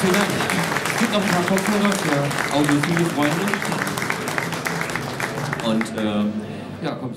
vielen Dank. Es gibt noch ein paar Kopfhörer für audiophile Freunde. Und ähm, ja, kommt